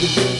yeah.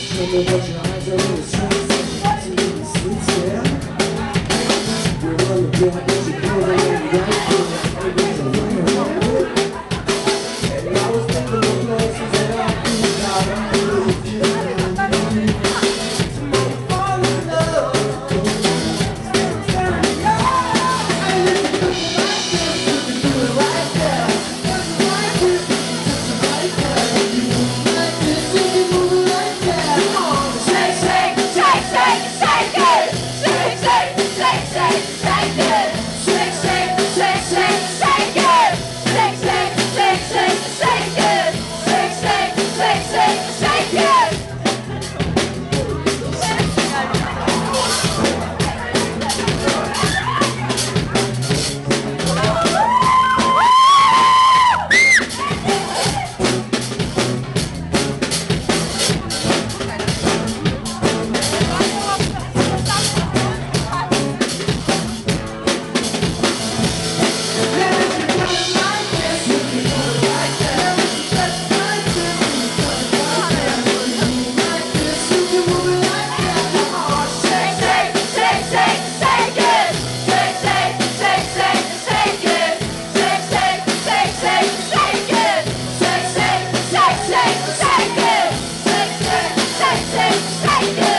Hey!